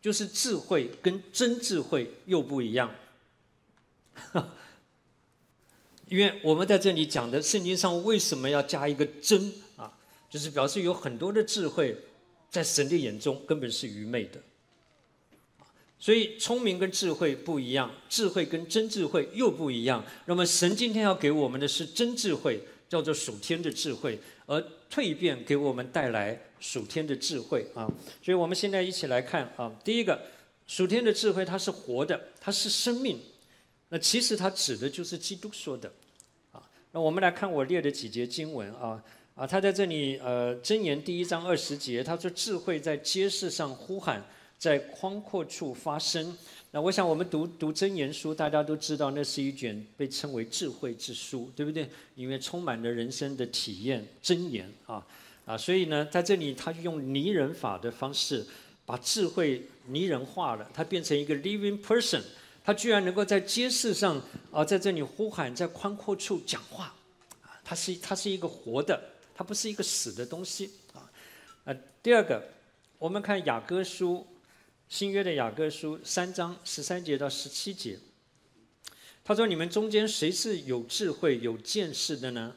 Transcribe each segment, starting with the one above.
就是智慧跟真智慧又不一样。因为我们在这里讲的圣经上为什么要加一个真啊？就是表示有很多的智慧，在神的眼中根本是愚昧的。所以聪明跟智慧不一样，智慧跟真智慧又不一样。那么神今天要给我们的是真智慧，叫做属天的智慧，而蜕变给我们带来属天的智慧啊。所以我们现在一起来看啊，第一个属天的智慧，它是活的，它是生命。那其实它指的就是基督说的啊。那我们来看我列的几节经文啊啊，他在这里呃箴言第一章二十节，他说智慧在街市上呼喊。在宽阔处发生。那我想，我们读读真言书，大家都知道，那是一卷被称为智慧之书，对不对？因为充满了人生的体验真言啊啊，所以呢，在这里他用拟人法的方式，把智慧拟人化了，它变成一个 living person，他居然能够在街市上啊，在这里呼喊，在宽阔处讲话啊，它是它是一个活的，它不是一个死的东西啊。呃，第二个，我们看雅歌书。新约的雅各书三章十三节到十七节，他说：“你们中间谁是有智慧、有见识的呢？”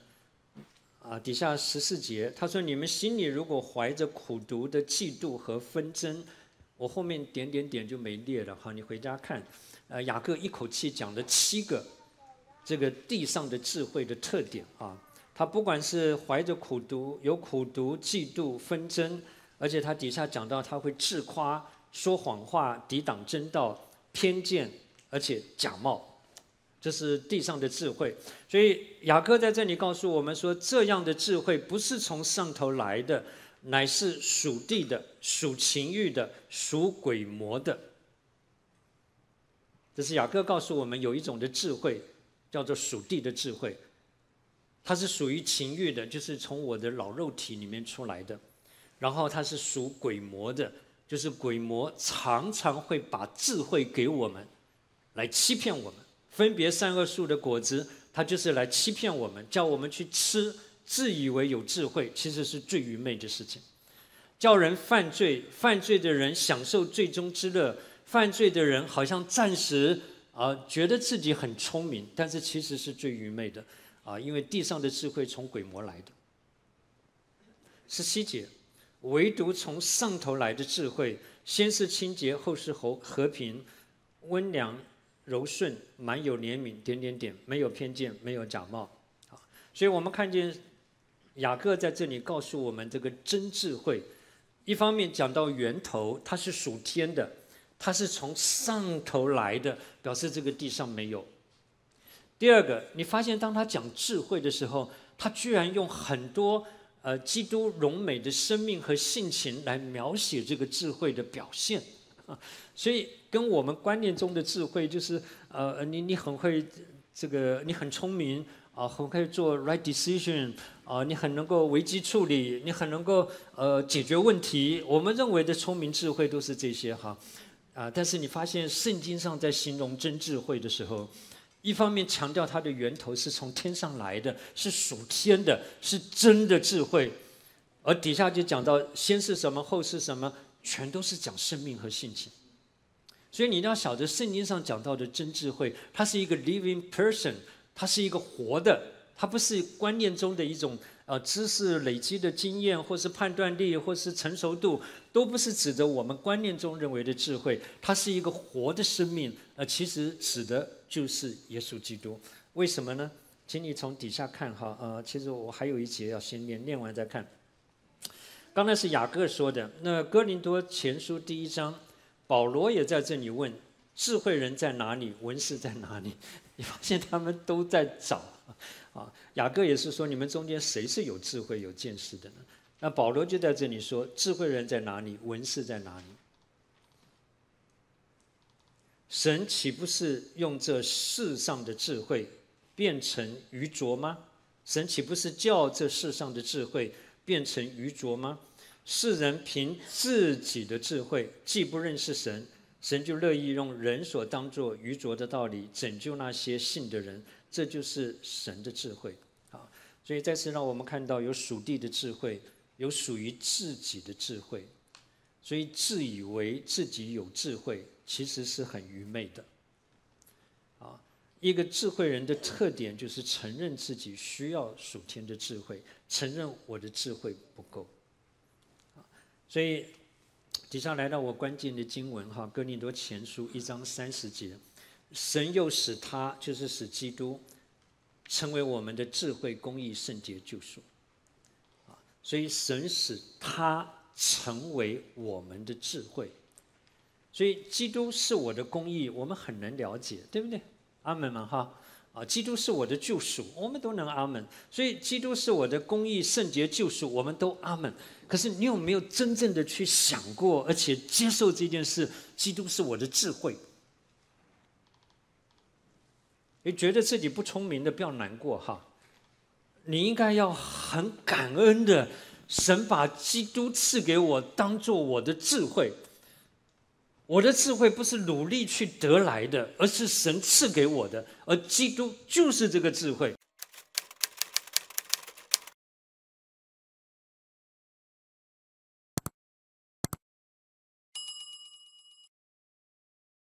啊，底下十四节他说：“你们心里如果怀着苦读的嫉妒和纷争，我后面点点点就没列了。好，你回家看。呃，雅各一口气讲了七个这个地上的智慧的特点啊。他不管是怀着苦读、有苦读、嫉妒、纷争，而且他底下讲到他会自夸。”说谎话、抵挡真道、偏见，而且假冒，这是地上的智慧。所以雅各在这里告诉我们说，这样的智慧不是从上头来的，乃是属地的、属情欲的、属鬼魔的。这是雅各告诉我们，有一种的智慧叫做属地的智慧，它是属于情欲的，就是从我的老肉体里面出来的，然后它是属鬼魔的。就是鬼魔常常会把智慧给我们，来欺骗我们。分别善恶树的果子，它就是来欺骗我们，叫我们去吃，自以为有智慧，其实是最愚昧的事情。叫人犯罪，犯罪的人享受最终之乐，犯罪的人好像暂时啊觉得自己很聪明，但是其实是最愚昧的啊，因为地上的智慧从鬼魔来的。十七节。唯独从上头来的智慧，先是清洁，后是和和平、温良、柔顺，满有怜悯，点点点，没有偏见，没有假冒。啊，所以我们看见雅各在这里告诉我们，这个真智慧，一方面讲到源头，它是属天的，它是从上头来的，表示这个地上没有。第二个，你发现当他讲智慧的时候，他居然用很多。呃，基督荣美的生命和性情来描写这个智慧的表现，啊，所以跟我们观念中的智慧就是，呃，你你很会这个，你很聪明啊，很会做 right decision 啊，你很能够危机处理，你很能够呃解决问题。我们认为的聪明智慧都是这些哈，啊，但是你发现圣经上在形容真智慧的时候。一方面强调它的源头是从天上来的，是属天的，是真的智慧，而底下就讲到先是什么，后是什么，全都是讲生命和性情。所以你要晓得，圣经上讲到的真智慧，它是一个 living person，它是一个活的，它不是观念中的一种呃知识累积的经验，或是判断力，或是成熟度，都不是指的我们观念中认为的智慧，它是一个活的生命，呃，其实指的。就是耶稣基督，为什么呢？请你从底下看哈，呃，其实我还有一节要先念，念完再看。刚才是雅各说的，那哥林多前书第一章，保罗也在这里问：智慧人在哪里？文士在哪里？你发现他们都在找啊。雅各也是说，你们中间谁是有智慧、有见识的呢？那保罗就在这里说：智慧人在哪里？文士在哪里？神岂不是用这世上的智慧变成愚拙吗？神岂不是叫这世上的智慧变成愚拙吗？世人凭自己的智慧既不认识神，神就乐意用人所当作愚拙的道理拯救那些信的人。这就是神的智慧啊！所以再次让我们看到有属地的智慧，有属于自己的智慧。所以自以为自己有智慧，其实是很愚昧的。啊，一个智慧人的特点就是承认自己需要属天的智慧，承认我的智慧不够。所以底下来到我关键的经文哈，《哥林多前书》一章三十节，神又使他就是使基督成为我们的智慧、公义、圣洁、救赎。啊，所以神使他成为我们的智慧，所以基督是我的公义，我们很能了解，对不对？阿门嘛哈。啊，基督是我的救赎，我们都能阿门。所以，基督是我的公义、圣洁、救赎，我们都阿门。可是，你有没有真正的去想过，而且接受这件事？基督是我的智慧。你觉得自己不聪明的，不要难过哈。你应该要很感恩的，神把基督赐给我，当做我的智慧。我的智慧不是努力去得来的，而是神赐给我的，而基督就是这个智慧。